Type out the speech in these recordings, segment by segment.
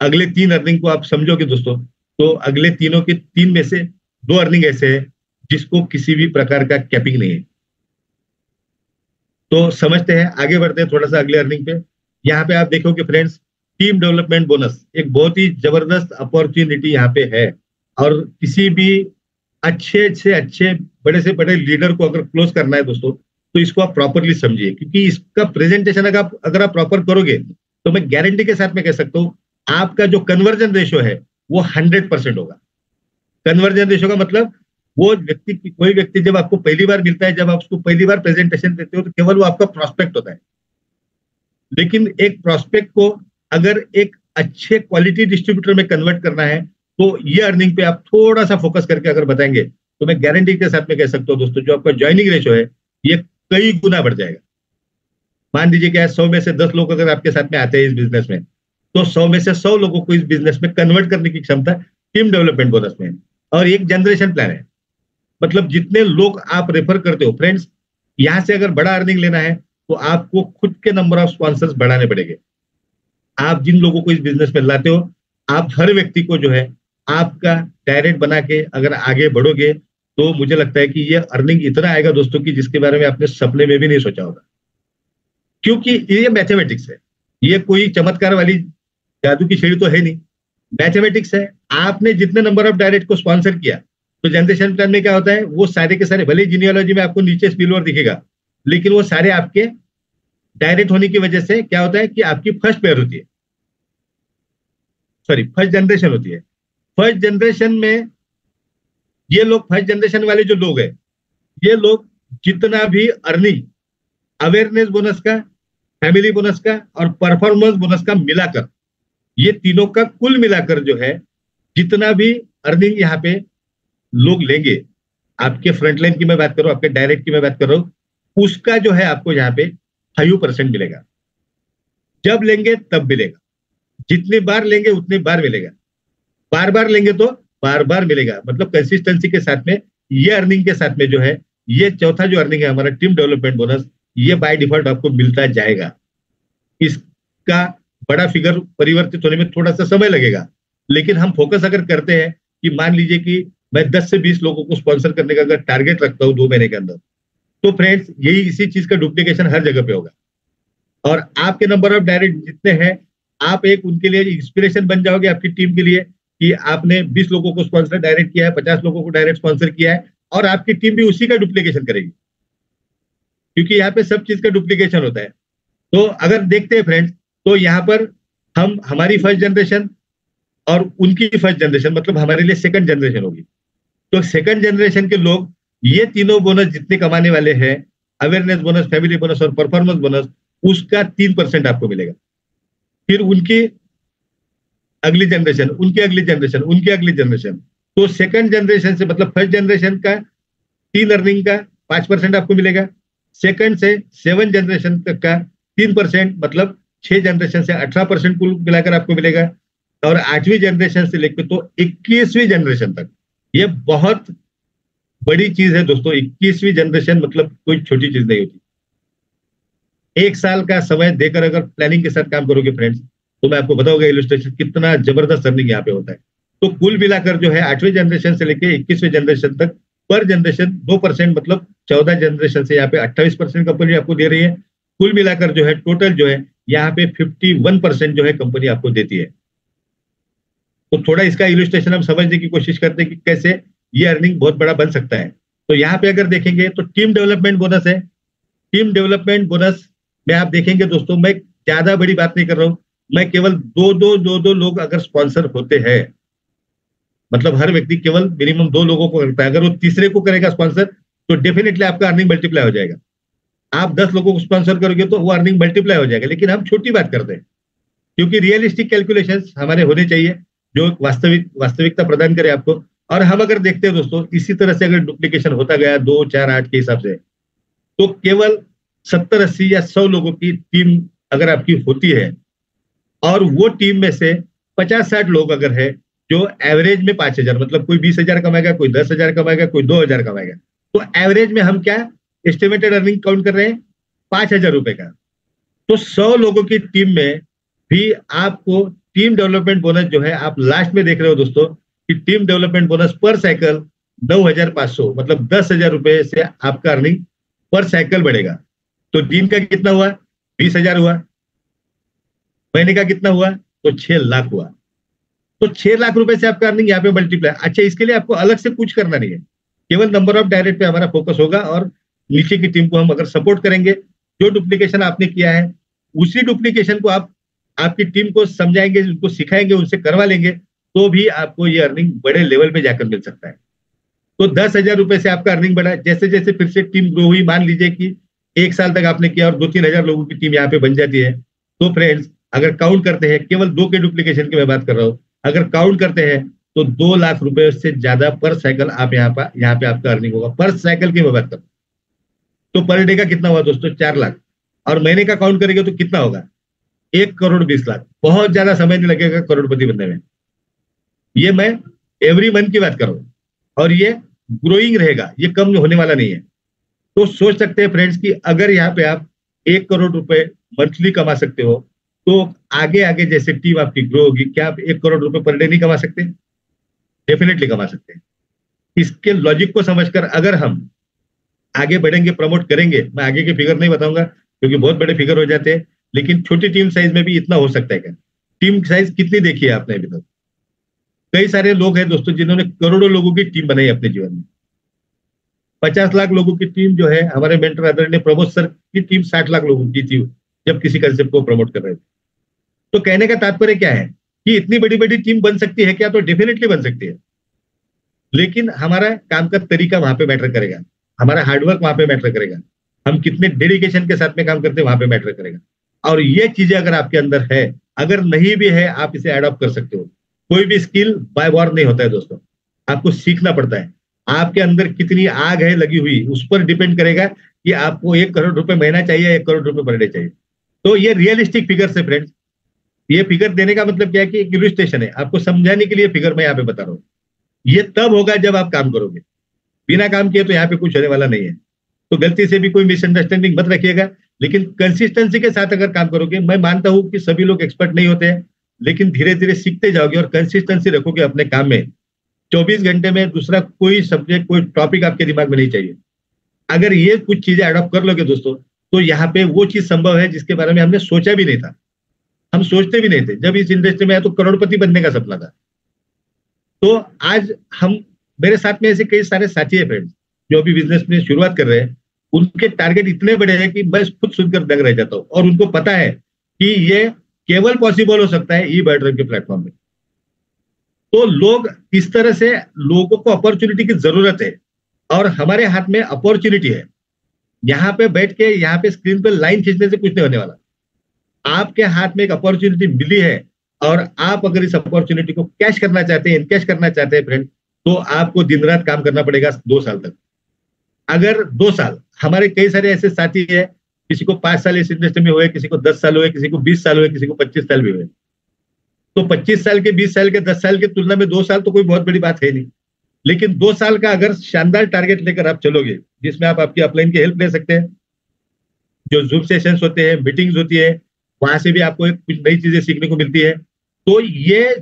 अगले तीन अर्निंग को आप समझोगे दोस्तों तो अगले तीनों के तीन में से दो अर्निंग ऐसे है जिसको किसी भी प्रकार का कैपिंग नहीं है। तो समझते हैं, आगे बढ़ते हैं थोड़ा सा अगले अर्निंग पे। यहाँ पे आप देखोगे फ्रेंड्स टीम डेवलपमेंट बोनस एक बहुत ही ज़बरदस्त अपॉर्चुनिटी यहाँ पे है। और किसी भी अच्छे से अच्छे, बड़े से बड़े लीडर को अगर क्लोज करना है दोस्तों तो इसको आप प्रॉपरली समझिए। क्योंकि इसका प्रेजेंटेशन अगर आप अगर आप प्रॉपर करोगे तो मैं गारंटी के साथ में कह सकता हूँ आपका जो कन्वर्जन रेशो है, वो हंड्रेड परसेंट होगा। कन्वर्जन रेशो का मतलब वो व्यक्ति, कोई व्यक्ति जब आपको पहली बार मिलता है, जब आप उसको पहली बार प्रेजेंटेशन देते हो तो केवल वो आपका प्रोस्पेक्ट होता है। लेकिन एक प्रोस्पेक्ट को अगर एक अच्छे क्वालिटी डिस्ट्रीब्यूटर में कन्वर्ट करना है तो ये अर्निंग पे आप थोड़ा सा फोकस करके अगर बताएँगे तो मैं गारंटी के साथ में कह सकता हूँ दोस्तों, जो आपका ज्वाइनिंग रेशो है, ये कई गुना बढ़ जाएगा। मान लीजिए क्या सौ में से दस लोग अगर आपके साथ में आते हैं इस बिज़नेस में तो सौ में से सौ लोगों को इस बिज़नेस में कन्वर्ट करने की क्षमता टीम डेवलपमेंट बोनस में और एक जनरेशन प्लान है। मतलब जितने लोग आप रेफर करते हो फ्रेंड्स यहाँ से अगर बड़ा अर्निंग लेना है तो आपको खुद के नंबर ऑफ़ स्पॉन्सर्स बढ़ाने पड़ेंगे। आप जिन लोगों को इस बिज़नेस में लाते हो, आप हर व्यक्ति को जो है, आपका डायरेक्ट बना के अगर आगे बढ़ोगे तो मुझे लगता है कि ये अर्निंग इतना आएगा दोस्तों की जिसके बारे में आपने सपने में भी नहीं सोचा होगा। क्योंकि ये मैथमेटिक्स है। ये कोई चमत्कार वाली जादू की छेड़ी तो है नहीं। मैथमेटिक्स है। आपने जितने नंबर ऑफ़ डायरेक्ट को स्पॉन्सर किया तो जनरेशन प्लान में क्या होता है? वो सारे के सारे, भले जीनियोलॉजी में आपको नीचे स्पिलवर दिखेगा, लेकिन वो सारे आपके डायरेक्ट होने की वजह से क्या होता है कि आपकी फ़र्स्ट पेयर होती है। सॉरी फ़र्स्ट जनरेशन होती है। फ़र्स्ट जनरेशन में ये लोग फ़र्स्ट जनरेशन वाले जो लोग हैं, ये लोग जितना भी अर्निंग अवेयरनेस बोनस का फैमिली बोनस का और परफॉर्मेंस बोनस का मिलाकर ये तीनों का कुल मिलाकर जो है, जितना भी अर्निंग यहाँ पे लोग लेंगे, आपके फ्रंटलाइन की मैं बात करूँ आपके डायरेक्ट की मैं बात कर रहा हूँ, उसका जो है आपको यहाँ पे फाइव परसेंट मिलेगा। जब लेंगे तब मिलेगा। जितनी बार लेंगे उतनी बार मिलेगा। बार बार लेंगे तो बार बार मिलेगा। मतलब कंसिस्टेंसी के साथ में, ये अर्निंग के साथ में जो है, ये चौथा जो अर्निंग है हमारा टीम डेवलपमेंट बोनस ये बाय डिफ़ॉल्ट आपको मिलता जाएगा। इसका बड़ा फिगर परिवर्तित होने में थोड़ा सा समय लगेगा। लेकिन हम फोकस अगर करते हैं कि मान लीजिए कि मैं 10 से 20 लोगों को स्पॉन्सर करने का अगर टारगेट रखता हूँ दो महीने के अंदर तो फ्रेंड्स यही इसी चीज़ का डुप्लीकेशन हर जगह पे होगा। और आपके नंबर ऑफ़ डायरेक्ट जितने हैं, आप एक उनके लिए इंस्पिरेशन बन जाओगे आपकी टीम के लिए कि आपने 20 लोगों को स्पॉन्सर डायरेक्ट किया है 50 लोगों को डायरेक्ट स्पॉन्सर किया है, और आपकी टीम भी उसी का डुप्लीकेशन करेगी। क्योंकि यहाँ पे सब चीज़ का डुप्लीकेशन होता है। तो अगर देखते हैं फ्रेंड्स तो यहाँ पर हम, हमारी फ़र्स्ट जनरेशन और उनकी फ़र्स्ट जनरेशन मतलब हमारे लिए सेकंड जनरेशन होगी। तो सेकंड जनरेशन के लोग, ये तीनों बोनस जितने कमाने वाले हैं अवेयरनेस बोनस फैमिली बोनस और परफॉर्मेंस बोनस उसका तीन परसेंट आपको मिलेगा। फिर उनकी अगली जनरेशन उनकी अगली जनरेशन उनकी अगली जनरेशन तो सेकंड जनरेशन से मतलब फ़र्स्ट जनरेशन का तीन अर्निंग का पाँच परसेंट आपको मिलेगा। सेकंड से सेवन जनरेशन तक का तीन परसेंट मतलब छह जनरेशन से अठारह परसेंट कुल मिलाकर आपको मिलेगा और आठवीं जनरेशन से लेकर तो इक्कीसवीं जनरेशन तक। ये बहुत बड़ी चीज़ है दोस्तों, इक्कीसवीं जनरेशन मतलब कोई छोटी चीज़ नहीं होती। एक साल का समय देकर अगर प्लानिंग के साथ काम करोगे फ्रेंड्स तो मैं आपको बताऊँगा इलस्ट्रेशन कितना ज़बरदस्त अर्निंग यहाँ पे होता है। तो कुल मिलाकर जो है आठवीं जनरेशन से लेकर इक्कीसवीं जनरेशन तक पर जनरेशन दो परसेंट मतलब चौदह जनरेशन से यहाँ पे अट्ठाईस परसेंट कंपनी आपको दे रही है। कुल मिलाकर जो है टोटल जो है यहाँ पे फिफ्टी वन परसेंट जो है कंपनी आपको देती है। तो थोड़ा इसका इलिस्ट्रेशन हम समझने की कोशिश करते हैं कि कैसे ये अर्निंग बहुत बड़ा बन सकता है। तो यहाँ पे अगर देखेंगे तो टीम डेवलपमेंट बोनस है। टीम डेवलपमेंट बोनस में आप देखेंगे दोस्तों, मैं ज़्यादा बड़ी बात नहीं कर रहा हूँ। मैं केवल दो दो दो दो लोग अगर स्पॉन्सर होते हैं मतलब हर व्यक्ति केवल मिनिमम दो लोगों को करता है। अगर वो तीसरे को करेगा स्पॉन्सर तो डेफिनेटली आपका अर्निंग मल्टीप्लाई हो जाएगा। आप दस लोगों को स्पॉन्सर करोगे तो वो अर्निंग मल्टीप्लाई हो जाएगा। लेकिन हम छोटी बात करते हैं, क्योंकि रियलिस्टिक कैलकुलेशन हमारे होने चाहिए, जो वास्तविक, वास्तविकता प्रदान करे आपको। और हम अगर देखते हैं दोस्तों, इसी तरह से अगर डुप्लीकेशन होता गया, दो, चार, आठ के हिसाब से तो केवल सत्तर, अस्सी या सौ लोगों की टीम अगर आपकी होती है, और वो टीम में से पचास, साठ लोग अगर है, जो एवरेज में पाँच हज़ार मतलब कोई बीस हज़ार कमाएगा, कोई दस हज़ार कमाएगा, कोई दो हज़ार कमाएगा तो एवरेज में हम क्या एस्टिमेटेड अर्निंग काउंट कर रहे हैं, पाँच हज़ार रुपए का। तो सौ लोगों की टीम में भी आपको टीम डेवलपमेंट बोनस जो है, आप लास्ट में देख रहे हो दोस्तों, कि team development bonus per cycle नौ हज़ार पाँच सौ मतलब दस हज़ार रुपए से आपका अर्निंग पर साइकिल बढ़ेगा। तो दिन का कितना हुआ? बीस हज़ार हुआ। महीने का कितना हुआ? तो छह लाख हुआ। तो छह लाख रुपए से आपका अर्निंग यहाँ पे मल्टीप्लाई अच्छा इसके लिए आपको अलग से कुछ करना नहीं है। केवल नंबर ऑफ़ डायरेक्ट पे हमारा फोकस होगा और नीचे की टीम को हम अगर सपोर्ट करेंगे, जो डुप्लीकेशन आपने किया है, उसी डुप्लीकेशन को आप, आपकी टीम को समझाएँगे उनको सिखाएँगे, उनसे करवा लेंगे तो भी आपको ये अर्निंग बड़े लेवल पे जाकर मिल सकता है। तो दस हज़ार रुपए से आपका अर्निंग बढ़ा जैसे जैसे फिर से टीम ग्रो हुई, मान लीजिए कि एक साल तक आपने किया और दो तीन हज़ार लोगों की टीम यहाँ पे बन जाती है तो फ्रेंड्स अगर काउंट करते हैं, केवल दो के डुप्लीकेशन की मैं बात कर रहा हूँ, अगर काउंट करते हैं तो दो लाख रुपए से ज़्यादा पर साइकिल आप यहाँ पर यहाँ पे आपका अर्निंग होगा। पर साइकिल की मैं बात कर तो पर डे का कितना हुआ दोस्तों? चार लाख। और महीने का काउंट करेंगे तो कितना होगा? एक करोड़ बीस लाख। बहुत ज़्यादा समय नहीं लगेगा करोड़पति बनने में। ये मैं एवरी मंथ की बात कर रहा हूँ। और ये ग्रोइंग रहेगा। ये कम होने वाला नहीं है। तो सोच सकते हैं फ्रेंड्स कि अगर यहाँ पे आप एक करोड़ रुपए मंथली कमा सकते हो तो आगे आगे जैसे टीम आपकी ग्रो होगी, क्या आप एक करोड़ रुपए पर डे नहीं कमा सकते? डेफिनेटली कमा सकते हैं। इसके लॉजिक को समझकर अगर हम आगे बढ़ेंगे प्रमोट करेंगे, मैं आगे के फिगर नहीं बताऊँगा, क्योंकि बहुत बड़े फिगर हो जाते हैं, लेकिन छोटी टीम साइज़ में भी इतना हो सकता है क्या? टीम साइज़ कितनी देखी है आपने अभी तक? कई सारे लोग हैं दोस्तों, जिन्होंने करोड़ों लोगों की टीम बनाई अपने जीवन में। पचास लाख लोगों की टीम जो है, हमारे मेंटर आदरणीय प्रमोद सर की टीम साठ लाख लोगों की थी, जब किसी कंसेप्ट को प्रमोट कर रहे थे। तो कहने का तात्पर्य क्या है? कि इतनी बड़ी बड़ी टीम बन सकती है क्या? तो डेफिनेटली बन सकती है। लेकिन हमारा काम का तरीका वहाँ पे मैटर करेगा। हमारा हार्डवर्क वहाँ पे मैटर करेगा। हम कितने डेडिकेशन के साथ में काम करते हैं, वहाँ पे मैटर करेगा। और ये चीज़ें अगर आपके अंदर है, अगर नहीं भी है, आप इसे एडॉप्ट कर सकते हो। कोई भी स्किल बाय वॉर नहीं होता है दोस्तों। आपको सीखना पड़ता है। आपके अंदर कितनी आग है लगी हुई, उस पर डिपेंड करेगा कि आपको एक करोड़ रुपए महीना चाहिए एक करोड़ रुपए पर डे चाहिए। तो ये रियलिस्टिक फिगर से फ्रेंड्स ये फिगर देने का मतलब क्या है कि एक है। आपको समझाने के लिए फिगर मैं यहाँ पे बता रहा हूँ। ये तब होगा जब आप काम करोगे। बिना काम किए तो यहाँ पे कुछ होने वाला नहीं है। तो गलती से भी कोई मिसअंडरस्टैंडिंग मत रखिएगा, लेकिन कंसिस्टेंसी के साथ अगर काम करोगे, मैं मानता हूँ कि सभी लोग एक्सपर्ट नहीं होते लेकिन धीरे धीरे सीखते जाओगे और कंसिस्टेंसी रखोगे अपने काम में। 24 घंटे में दूसरा कोई सब्जेक्ट कोई टॉपिक आपके दिमाग में नहीं चाहिए। अगर ये कुछ चीज़ें अडॉप्ट कर लोगे दोस्तों तो यहाँ पे वो चीज़ संभव है जिसके बारे में हमने सोचा भी नहीं था। हम सोचते भी नहीं थे। जब इस इंडस्ट्री में आया तो करोड़पति बनने का सपना था। तो आज हम मेरे साथ में ऐसे कई सारे साथी है फ्रेंड्स जो अभी बिज़नेस में शुरुआत कर रहे हैं। उनके टारगेट इतने बड़े हैं कि मैं खुद सुनकर दंग रह जाता हूँ। और उनको पता है कि ये केवल पॉसिबल हो सकता है ई बैटरी के प्लेटफॉर्म में। तो लोग इस तरह से लोगों को अपॉर्चुनिटी की ज़रूरत है और हमारे हाथ में अपॉर्चुनिटी है। यहाँ पे बैठ के, यहाँ पे स्क्रीन पे लाइन खींचने से कुछ नहीं होने वाला। आपके हाथ में एक अपॉर्चुनिटी मिली है और आप अगर इस अपॉर्चुनिटी को कैश करना चाहते हैं इनकैश करना चाहते हैं फ्रेंड तो आपको दिन रात काम करना पड़ेगा दो साल तक। अगर दो साल, हमारे कई सारे ऐसे साथी है, किसी को पाँच साल इस इंडस्ट्री में हुए, किसी को दस साल हुए, किसी को बीस साल हुए, किसी को पच्चीस साल भी हुए। तो पच्चीस साल के, बीस साल के, दस साल के तुलना में दो साल तो कोई बहुत बड़ी बात है नहीं। लेकिन दो साल का अगर शानदार टारगेट लेकर आप चलोगे, जिसमें आप आपकी अपलाइन की हेल्प ले सकते हैं, जो जूम सेशन होते हैं मीटिंग्स होती है, वहाँ से भी आपको कुछ नई चीज़ें सीखने को मिलती है। तो ये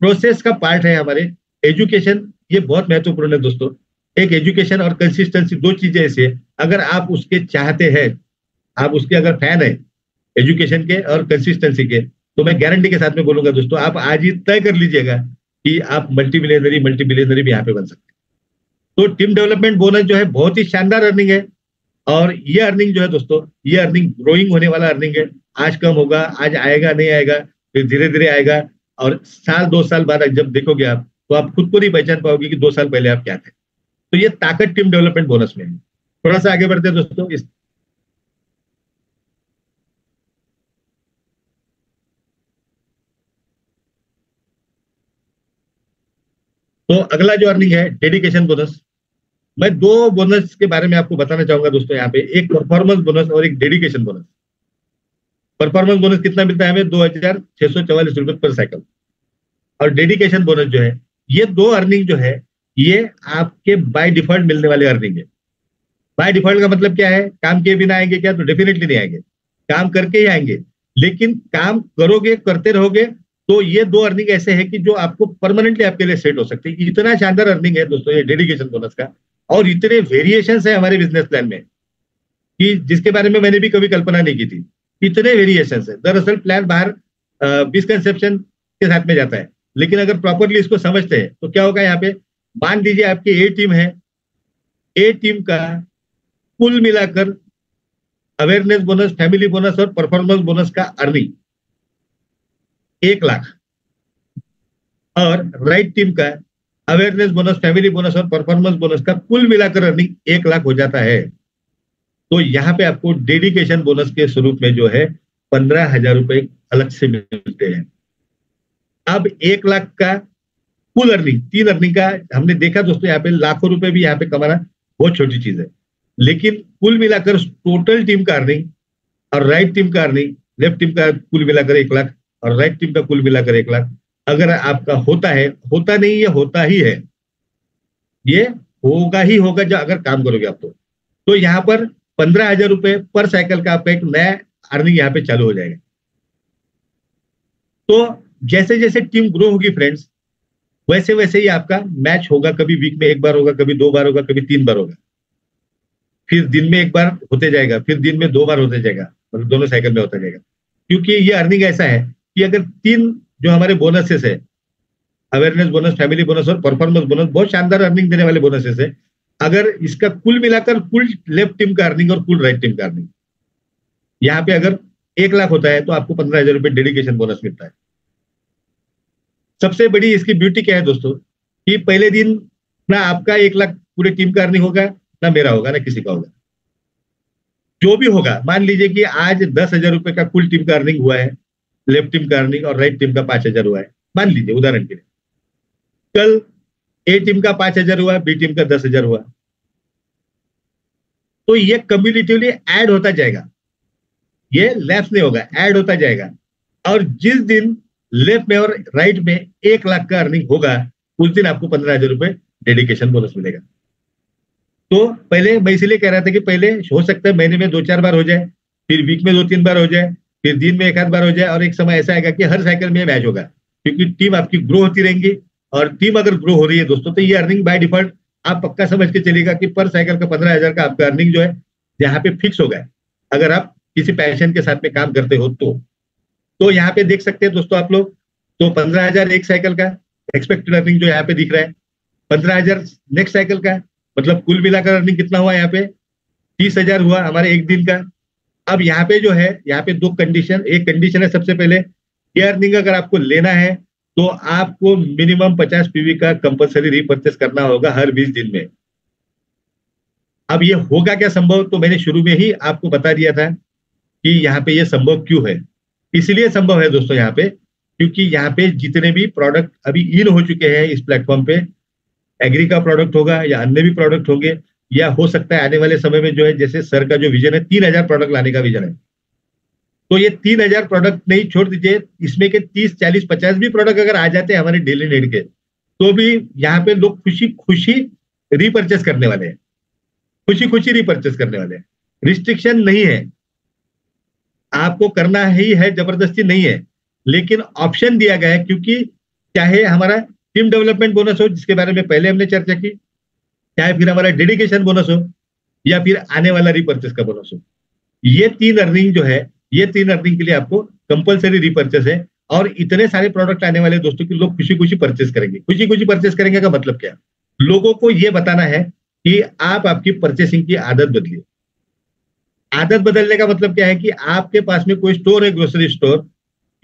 प्रोसेस का पार्ट है हमारे एजुकेशन ये बहुत महत्वपूर्ण है दोस्तों। एक एजुकेशन और कंसिस्टेंसी दो चीज़ें ऐसी अगर आप उसके चाहते हैं, आप उसके अगर फ़ैन है एजुकेशन के और कंसिस्टेंसी के तो मैं गारंटी के साथ में बोलूँगा दोस्तों, आप आज ही तय कर लीजिएगा कि आप मल्टी मिलियनरी मल्टी मिलियनरी भी यहाँ पे बन सकते हैं। तो टीम डेवलपमेंट बोनस जो है बहुत ही शानदार अर्निंग है और ये अर्निंग जो है दोस्तों, ये अर्निंग ग्रोइंग होने वाला अर्निंग है। आज कम होगा, आज आएगा, नहीं आएगा, फिर धीरे धीरे आएगा और साल, दो साल बाद जब देखोगे आप तो आप खुद को नहीं पहचान पाओगे कि दो साल पहले आप क्या थे। तो ये ताकत टीम डेवलपमेंट बोनस में है। थोड़ा सा आगे बढ़ते हैं दोस्तों, इस तो अगला जो अर्निंग है, डेडिकेशन बोनस। मैं दो बोनस के बारे में आपको बताना चाहूँगा दोस्तों यहाँ पे। एक परफॉर्मेंस बोनस और एक डेडिकेशन बोनस। परफॉर्मेंस बोनस कितना मिलता है हमें? दो हज़ार छह सौ चौवालीस रुपए पर साइकिल। और डेडिकेशन बोनस जो है ये दो अर्निंग जो है, ये आपके बाय डिफ़ॉल्ट मिलने वाले अर्निंग है। बाय डिफ़ॉल्ट का मतलब क्या है? काम के बिना आएँगे क्या? तो डेफिनेटली नहीं आएँगे। काम करके ही आएँगे। लेकिन काम करोगे, करते रहोगे तो ये दो अर्निंग ऐसे है कि जो आपको परमानेंटली आपके लिए सेट हो सकती है। इतना शानदार अर्निंग है दोस्तों, ये डेडिकेशन बोनस का। और इतने वेरिएशन है हमारे बिज़नेस प्लान में कि जिसके बारे में मैंने भी कभी कल्पना नहीं की थी। इतने वेरिएशन है। दरअसल प्लान बाहर मिसकनसेप्शन के साथ में जाता है। लेकिन अगर प्रॉपरली इसको समझते हैं तो क्या होगा यहाँ पे? मान लीजिए आपकी ए टीम है। ए टीम का कुल मिलाकर अवेयरनेस बोनस फैमिली बोनस और परफॉर्मेंस बोनस का अर्निंग एक लाख। और राइट टीम का अवेयरनेस बोनस फैमिली बोनस और परफॉर्मेंस बोनस का कुल मिलाकर अर्निंग एक लाख हो जाता है। तो यहाँ पे आपको डेडिकेशन बोनस के स्वरूप में जो है, पंद्रह हज़ार रुपए अलग से मिलते हैं। अब एक लाख का कुल अर्निंग तीन अर्निंग का हमने देखा दोस्तों, यहाँ पे लाखों रुपए भी यहाँ पे कमाना बहुत छोटी चीज़ है। लेकिन कुल मिलाकर टोटल टीम का अर्निंग और राइट टीम का अर्निंग लेफ़्ट टीम का कुल मिलाकर एक लाख और राइट टीम का कुल मिलाकर एक लाख, अगर आपका होता है, होता नहीं है, होता ही है, ये होगा ही होगा जब अगर काम करोगे आप तो। तो यहाँ पर पंद्रह हज़ार रुपए पर साइकिल का आपका एक नया अर्निंग यहाँ पे चालू हो जाएगा। तो जैसे जैसे टीम ग्रो होगी फ्रेंड्स वैसे वैसे ही आपका मैच होगा, कभी वीक में एक बार होगा, कभी दो बार होगा, कभी तीन बार होगा। फिर दिन में एक बार होते जाएगा, फिर दिन में दो बार होते जाएगा मतलब दोनों साइकिल में होता जाएगा। क्योंकि ये अर्निंग ऐसा है कि अगर तीन जो हमारे बोनसेस है अवेयरनेस बोनस फैमिली बोनस और परफॉर्मेंस बोनस बहुत शानदार अर्निंग देने वाले बोनसेस है, अगर इसका कुल मिलाकर कुल लेफ़्ट टीम का अर्निंग और कुल राइट टीम का अर्निंग यहाँ पे अगर एक लाख होता है तो आपको पंद्रह हज़ार रुपए डेडिकेशन बोनस मिलता है। सबसे बड़ी इसकी ब्यूटी क्या है दोस्तों? कि पहले दिन ना आपका एक लाख पूरे टीम का अर्निंग होगा, ना मेरा होगा, ना किसी का होगा। जो भी होगा, मान लीजिए कि आज दस हज़ार रुपए का कुल टीम का अर्निंग हुआ है लेफ़्ट टीम का अर्निंग और राइट टीम का पाँच हज़ार हुआ है। मान लीजिए, उदाहरण के लिए। कल ए टीम का पाँच हज़ार हुआ बी टीम का दस हज़ार हुआ। तो ये कम्युनिटिवली ऐड होता जाएगा। ये लेफ़्ट नहीं होगा ऐड होता जाएगा। और जिस दिन लेफ़्ट में और राइट में एक लाख का अर्निंग होगा। उस दिन आपको पंद्रह हज़ार रुपए डेडिकेशन बोनस मिलेगा। तो पहले मैं इसीलिए कह रहा था कि पहले हो सकता है महीने में दो चार बार हो जाए, फिर वीक में दो तीन बार हो जाए, फिर दिन में एक आध बार हो जाए और एक समय ऐसा आएगा कि हर साइकिल में मैच होगा। क्योंकि टीम आपकी ग्रो होती रहेंगी और टीम अगर ग्रो हो रही है दोस्तों तो ये अर्निंग बाय डिफ़ॉल्ट आप पक्का समझ के चलेगा कि पर साइकिल का पंद्रह हज़ार का आपका अर्निंग जो है, यहाँ पे फिक्स हो गया अगर आप किसी पैशन के साथ में काम करते हो तो। तो यहाँ पे देख सकते हैं दोस्तों आप लोग तो पंद्रह हज़ार एक साइकिल का एक्सपेक्टेड अर्निंग जो यहाँ पे दिख रहा है, पंद्रह हज़ार नेक्स्ट साइकिल का मतलब कुल मिलाकर अर्निंग कितना हुआ यहाँ पे? तीस हज़ार हुआ हमारे एक दिन का। अब यहाँ पे जो है, यहाँ पे दो कंडीशन एक कंडीशन है सबसे पहले, ये अर्निंग अगर आपको लेना है तो आपको मिनिमम पचास पीवी का कंपलसरी रिपर्चेस करना होगा हर बीस दिन में। अब ये होगा क्या संभव? तो मैंने शुरू में ही आपको बता दिया था कि यहाँ पे ये संभव क्यों है। इसलिए संभव है दोस्तों यहाँ पे, क्योंकि यहाँ पे जितने भी प्रोडक्ट अभी इन हो चुके हैं इस प्लेटफॉर्म पे एग्री का प्रोडक्ट होगा या अन्य भी प्रोडक्ट होंगे, या हो सकता है आने वाले समय में जो है, जैसे सर का जो विजन है, तीन हज़ार प्रोडक्ट लाने का विजन है। तो ये तीन हज़ार प्रोडक्ट नहीं छोड़ दीजिए, इसमें के तीस, चालीस, पचास भी प्रोडक्ट अगर आ जाते हैं हमारे डेली नीड के तो भी यहाँ पे लोग खुशी खुशी रिपर्चेस करने वाले हैं। खुशी खुशी रिपर्चेस करने वाले हैं। रिस्ट्रिक्शन नहीं है। आपको करना ही है, ज़बरदस्ती नहीं है। लेकिन ऑप्शन दिया गया है, क्योंकि चाहे हमारा टीम डेवलपमेंट बोनस हो, जिसके बारे में पहले हमने चर्चा की, चाहे फिर हमारा डेडिकेशन बोनस हो, या फिर आने वाला रिपर्चेस का बोनस हो। ये तीन अर्निंग जो है, ये तीन अर्निंग के लिए आपको कंपलसरी रिपर्चेस है, और इतने सारे प्रोडक्ट आने वाले दोस्तों की लोग खुशी खुशी परचेस करेंगे। खुशी खुशी परचेस करेंगे का मतलब क्या? लोगों को ये बताना है कि आप आपकी परचेसिंग की आदत बदलिए। आदत बदलने का मतलब क्या है कि आपके पास में कोई स्टोर है ग्रोसरी स्टोर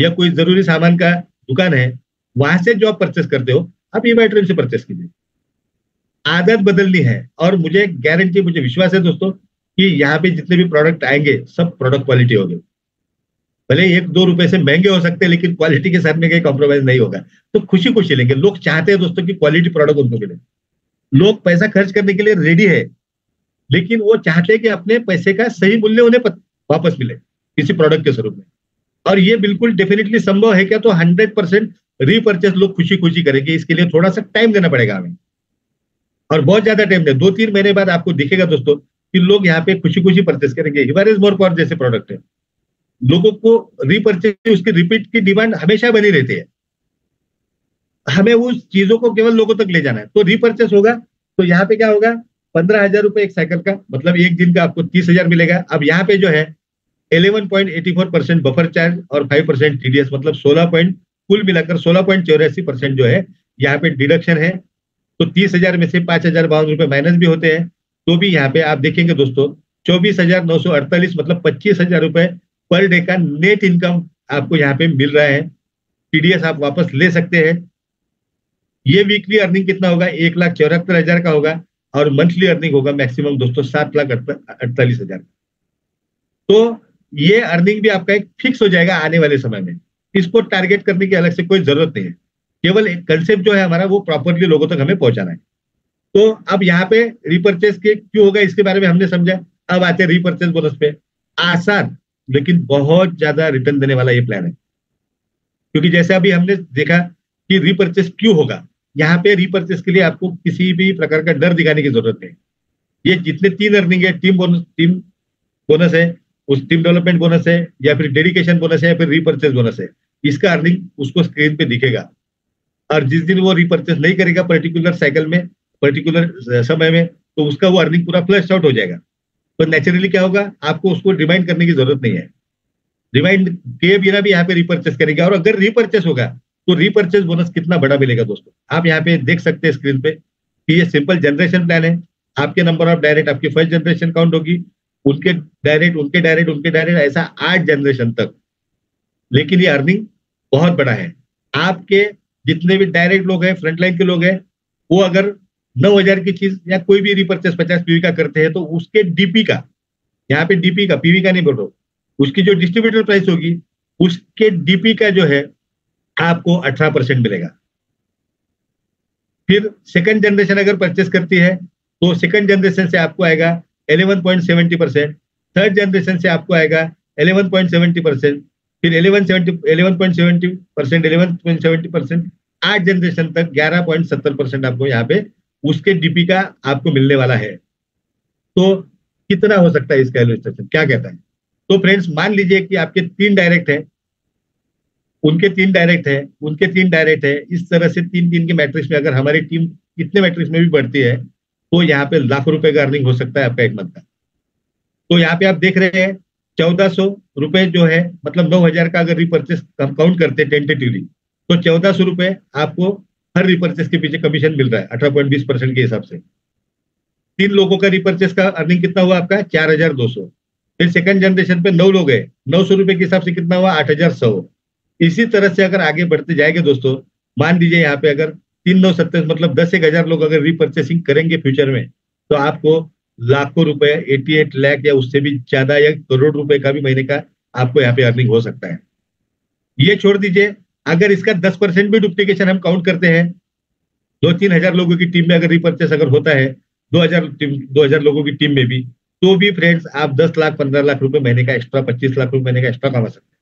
या कोई ज़रूरी सामान का दुकान है, वहाँ से जो आप परचेस करते हो, आप ई ट्रेन से परचेस कीजिए। आदत बदलनी है और मुझे गारंटी मुझे विश्वास है दोस्तों कि यहाँ पे जितने भी प्रोडक्ट आएँगे, सब प्रोडक्ट क्वालिटी होगी। भले एक दो रुपए से महँगे हो सकते हैं, लेकिन क्वालिटी के साथ में कहीं कॉम्प्रोमाइज नहीं होगा। तो खुशी खुशी लेंगे। लोग चाहते हैं दोस्तों की क्वालिटी प्रोडक्ट उनको मिले। लोग पैसा खर्च करने के लिए रेडी है। लेकिन वो चाहते हैं कि अपने पैसे का सही मूल्य उन्हें वापस मिले किसी प्रोडक्ट के स्वरूप में। और ये बिल्कुल डेफिनेटली संभव है क्या? तो हंड्रेड परसेंट रिपर्चेस लोग खुशी खुशी करेंगे। इसके लिए थोड़ा सा टाइम देना पड़ेगा हमें। और बहुत ज़्यादा टाइम दे दो तीन महीने बाद आपको दिखेगा दोस्तों कि लोग यहाँ पे खुशी खुशी परचेस करेंगे इज़ मोर पावर जैसे प्रोडक्ट है। लोगों को रिपर्चेज उसकी रिपीट की डिमांड हमेशा बनी रहती है। हमें उस चीज़ों को केवल लोगों तक ले जाना है। तो रिपर्चेस होगा तो यहाँ पे क्या होगा? पंद्रह हज़ार रुपए एक साइकिल का मतलब एक दिन का आपको तीस हज़ार मिलेगा। अब यहाँ पे जो है 11.84 परसेंट बफर चार्ज और फाइव परसेंट टीडीएस मतलब 16 पॉइंट कुल मिलाकर सोलह पॉइंट चौरासी परसेंट जो है, यहाँ पे डिडक्शन है। तो तीस हज़ार में से पाँच हज़ार बावन रुपए माइनस भी होते हैं। तो भी यहाँ पे आप देखेंगे दोस्तों, चौबीस हज़ार नौ सौ अड़तालीस मतलब पच्चीस हज़ार रुपए पर डे का नेट इनकम आपको यहाँ पे मिल रहा है। टीडीएस आप वापस ले सकते हैं। ये वीकली अर्निंग कितना होगा? एक लाख चौहत्तर हज़ार का होगा। और मंथली अर्निंग होगा मैक्सिमम दोस्तों सात लाख अड़तालीस हज़ार। तो ये अर्निंग भी आपका एक फिक्स हो जाएगा आने वाले समय में। इसको टारगेट करने की अलग से कोई ज़रूरत नहीं है। केवल एक कंसेप्ट जो है हमारा वो प्रॉपरली लोगों तक हमें पहुंचाना है। तो अब यहाँ पे रिपर्चेस के क्यों होगा इसके बारे में हमने समझा। अब आते हैं रिपर्चेस बोनस पे। आसान, लेकिन बहुत ज़्यादा रिटर्न देने वाला ये प्लान है। क्योंकि जैसे अभी हमने देखा कि रिपर्चेस क्यों होगा? यहाँ पे रिपर्चेस के लिए आपको किसी भी प्रकार का डर दिखाने की ज़रूरत नहीं। ये जितने तीन अर्निंग है टीम बोनस टीम बोनस है, उस टीम डेवलपमेंट बोनस है, या फिर डेडिकेशन बोनस है, या फिर रिपर्चेस बोनस है। इसका अर्निंग उसको स्क्रीन पे दिखेगा। और जिस दिन वो रिपर्चेस नहीं करेगा पर्टिकुलर साइकिल में पर्टिकुलर समय में तो उसका वो अर्निंग पूरा फ्लश आउट हो जाएगा। तो नेचुरली क्या होगा, आपको उसको रिमाइंड करने की ज़रूरत नहीं है। रिमाइंड के बिना भी यहाँ पे रिपर्चेस करेगा। और अगर रिपर्चेस होगा तो रिपर्चेस बोनस कितना बड़ा मिलेगा दोस्तों? आप यहाँ पे देख सकते हैं स्क्रीन पे कि ये सिंपल जनरेशन प्लान है। आपके नंबर ऑफ़ डायरेक्ट आपकी फ़र्स्ट जनरेशन काउंट होगी। उनके डायरेक्ट उनके डायरेक्ट उनके डायरेक्ट ऐसा आठ जनरेशन तक। लेकिन ये अर्निंग बहुत बड़ा है। आपके जितने भी डायरेक्ट लोग हैं फ्रंटलाइन के लोग हैं, वो अगर नौ हज़ार की चीज़ या कोई भी रिपर्चेस पचास पीवी का करते हैं तो उसके डीपी का, यहाँ पे डीपी का, पीवी का नहीं बोलो उसकी जो डिस्ट्रीब्यूटर प्राइस होगी, उसके डीपी का जो है आपको अठारह परसेंट मिलेगा। फिर सेकंड जनरेशन अगर परचेस करती है तो सेकंड जनरेशन से आपको आएगा 11.70 परसेंट थर्ड जनरेशन से आपको आएगा 11.70 परसेंट फिर 1170 11.70 परसेंट 11.70 परसेंट आठ जनरेशन तक 11.70 परसेंट आपको यहाँ पे उसके डीपी का आपको मिलने वाला है। तो कितना हो सकता है इसका इलस्ट्रेशन क्या कहता है? तो फ्रेंड्स मान लीजिए कि आपके तीन डायरेक्ट है। उनके तीन डायरेक्ट है, उनके तीन डायरेक्ट है। इस तरह से तीन तीन के मैट्रिक्स में अगर हमारी टीम इतने मैट्रिक्स में भी बढ़ती है तो यहाँ पे लाख रुपए का अर्निंग हो सकता है आपका एक मंथ का। तो यहाँ पे आप देख रहे हैं, चौदह सौ रुपए जो है मतलब नौ हज़ार का अगर रिपर्चेस काउंट करते हैं टेंटेटिवली तो चौदह सौ रुपए आपको हर रिपर्चेस के पीछे कमीशन मिल रहा है, अठारह पॉइंट बीस परसेंट के हिसाब से। तीन लोगों का रिपर्चेस का अर्निंग कितना हुआ आपका? चार हज़ार दो सौ। फिर सेकंड जनरेशन पे नौ लोग है, नौ सौ रुपए के हिसाब से कितना हुआ? आठ हज़ार सौ। इसी तरह से अगर आगे बढ़ते जाएँगे दोस्तों, मान लीजिए यहाँ पे अगर तीन नौ सत्तर मतलब दस एक हज़ार लोग अगर रिपर्चेसिंग करेंगे फ्यूचर में तो आपको लाखों रुपए एटी लाख या उससे भी ज़्यादा या करोड़ रुपए का भी महीने का आपको यहाँ पे अर्निंग हो सकता है। ये छोड़ दीजिए, अगर इसका दस परसेंट भी डुप्लीकेशन हम काउंट करते हैं, दो तीन हज़ार लोगों की टीम में अगर रिपर्चेस अगर होता है, दो हज़ार दो हज़ार लोगों की टीम में भी तो भी फ्रेंड्स आप दस लाख, पंद्रह लाख रुपए महीने का एक्स्ट्रा पच्चीस लाख रुपए महीने का एक्स्ट्रा कमा सकते हैं।